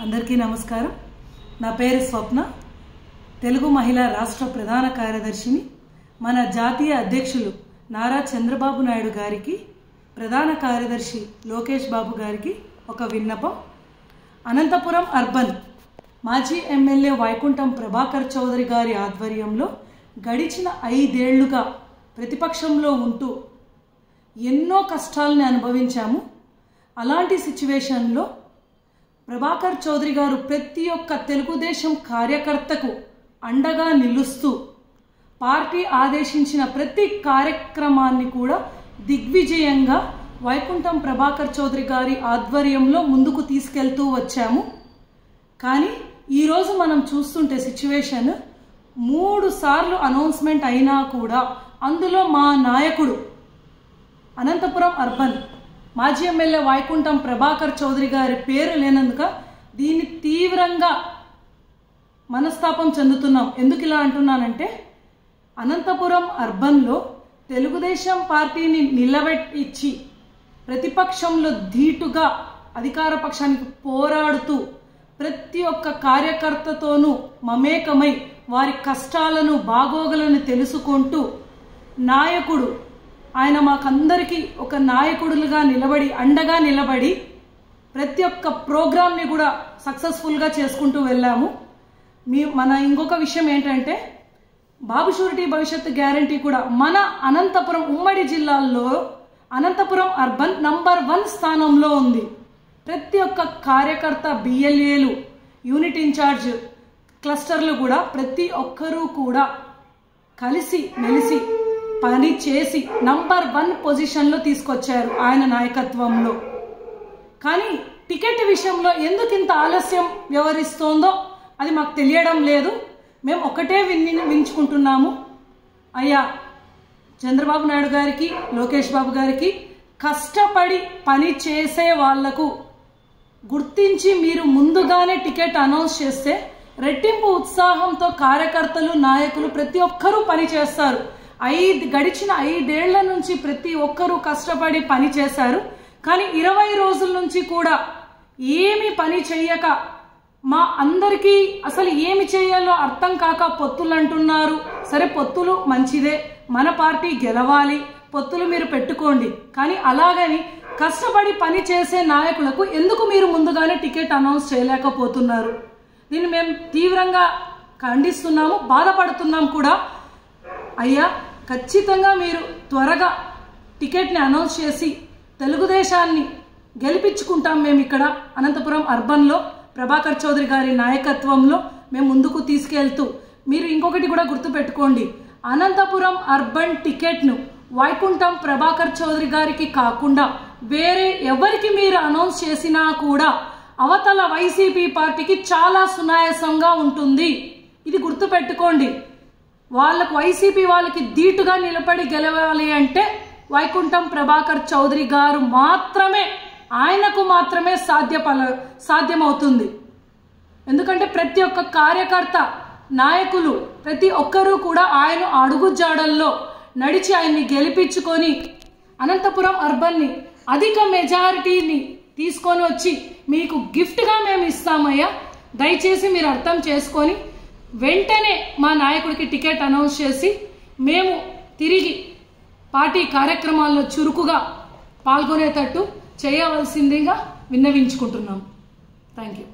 అందరికీ నమస్కారం. నా పేరు స్వప్న. తెలుగు మహిళా రాష్ట్ర ప్రధాన కార్యదర్శిని. మన జాతీయ అధ్యక్షులు నారా చంద్రబాబు నాయుడు గారికి ప్రధాన కార్యదర్శి లోకేష్ బాబు గారికి ఒక విన్నపం. అనంతపురం అర్బన్ మాజీ ఎమ్మెల్యే వైకుంఠం ప్రభాకర్ చౌదరి గారి ఆధ్వర్యంలో గడిచిన ఐదేళ్ళుగా ప్రతిపక్షంలో ఉంటూ ఎన్నో కష్టాలని అనుభవించాము. అలాంటి సిచ్యువేషన్లో ప్రభాకర్ చౌదరి గారు ప్రతి ఒక్క తెలుగుదేశం కార్యకర్తకు అండగా నిలుస్తూ పార్టీ ఆదేశించిన ప్రతి కార్యక్రమాన్ని కూడా దిగ్విజయంగా వైకుంఠం ప్రభాకర్ చౌదరి గారి ఆధ్వర్యంలో ముందుకు తీసుకెళ్తూ వచ్చాము. కానీ ఈరోజు మనం చూస్తుంటే సిచ్యువేషన్ మూడు సార్లు అనౌన్స్మెంట్ అయినా కూడా అందులో మా నాయకుడు అనంతపురం అర్బన్ మాజీ ఎమ్మెల్యే వైకుంఠం ప్రభాకర్ చౌదరి గారి పేరు లేనందుక దీన్ని తీవ్రంగా మనస్తాపం చెందుతున్నాం. ఎందుకు ఇలా అంటున్నానంటే అనంతపురం అర్బన్లో తెలుగుదేశం పార్టీని నిలబెట్టించి ప్రతిపక్షంలో ధీటుగా అధికార పక్షానికి పోరాడుతూ ప్రతి ఒక్క కార్యకర్తతోనూ మమేకమై వారి కష్టాలను బాగోగులను తెలుసుకుంటూ నాయకుడు ఆయన మాకందరికీ ఒక నాయకుడులుగా నిలబడి అండగా నిలబడి ప్రతి ఒక్క ప్రోగ్రామ్ని కూడా సక్సెస్ఫుల్గా చేసుకుంటూ వెళ్ళాము. మీ మన ఇంకొక విషయం ఏంటంటే బాబు షూరిటీ భవిష్యత్తు గ్యారంటీ కూడా మన అనంతపురం ఉమ్మడి జిల్లాల్లో అనంతపురం అర్బన్ నంబర్ వన్ స్థానంలో ఉంది. ప్రతి ఒక్క కార్యకర్త బిఎల్ఏలు యూనిట్ ఇన్ఛార్జ్ క్లస్టర్లు కూడా ప్రతి ఒక్కరూ కూడా కలిసి మెలిసి పని చేసి నంబర్ వన్ పొజిషన్లో తీసుకొచ్చారు ఆయన నాయకత్వంలో. కానీ టికెట్ విషయంలో ఎందుకు ఇంత ఆలస్యం వ్యవహరిస్తోందో అది మాకు తెలియడం లేదు. మేము ఒకటే విన్ని వించుకుంటున్నాము. అయ్యా చంద్రబాబు నాయుడు గారికి లోకేష్ బాబు గారికి కష్టపడి పని చేసే వాళ్ళకు గుర్తించి మీరు ముందుగానే టికెట్ అనౌన్స్ చేస్తే రెట్టింపు ఉత్సాహంతో కార్యకర్తలు నాయకులు ప్రతి ఒక్కరూ పని చేస్తారు. ఐదు గడిచిన ఐదేళ్ళ నుంచి ప్రతి ఒక్కరూ కష్టపడి పని చేశారు. కానీ ఇరవై రోజుల నుంచి కూడా ఏమి పని చెయ్యక మా అందరికీ అసలు ఏమి చేయాలో అర్థం కాక పొత్తులు అంటున్నారు. సరే పొత్తులు మంచిదే. మన పార్టీ గెలవాలి. పొత్తులు మీరు పెట్టుకోండి. కానీ అలాగని కష్టపడి పని చేసే నాయకులకు ఎందుకు మీరు ముందుగానే టికెట్ అనౌన్స్ చేయలేకపోతున్నారు? దీన్ని మేము తీవ్రంగా ఖండిస్తున్నాము బాధపడుతున్నాం కూడా. అయ్యా ఖచ్చితంగా మీరు త్వరగా టికెట్ని అనౌన్స్ చేసి తెలుగుదేశాన్ని గెలిపించుకుంటాం మేము ఇక్కడ అనంతపురం అర్బన్లో. ప్రభాకర్ చౌదరి గారి నాయకత్వంలో మేము ముందుకు తీసుకెళ్తూ మీరు ఇంకొకటి కూడా గుర్తుపెట్టుకోండి. అనంతపురం అర్బన్ టికెట్ను వైకుంఠం ప్రభాకర్ చౌదరి గారికి కాకుండా వేరే ఎవరికి మీరు అనౌన్స్ చేసినా కూడా అవతల వైసీపీ పార్టీకి చాలా సునాయాసంగా ఉంటుంది. ఇది గుర్తుపెట్టుకోండి. వాళ్ళకు వైసీపీ వాళ్ళకి ధీటుగా నిలబడి గెలవాలి అంటే వైకుంఠం ప్రభాకర్ చౌదరి గారు మాత్రమే ఆయనకు మాత్రమే సాధ్యపల సాధ్యమవుతుంది. ఎందుకంటే ప్రతి ఒక్క కార్యకర్త నాయకులు ప్రతి ఒక్కరూ కూడా ఆయన అడుగు జాడల్లో నడిచి ఆయన్ని గెలిపించుకొని అనంతపురం అర్బన్ని అధిక మెజారిటీని తీసుకొని వచ్చి మీకు గిఫ్ట్గా మేము ఇస్తామయ్యా. దయచేసి మీరు అర్థం చేసుకొని వెంటనే మా నాయకుడికి టికెట్ అనౌన్స్ చేసి మేము తిరిగి పార్టీ కార్యక్రమాల్లో చురుకుగా పాల్గొనేటట్టు చేయవలసిందిగా విన్నవించుకుంటున్నాం. Thank you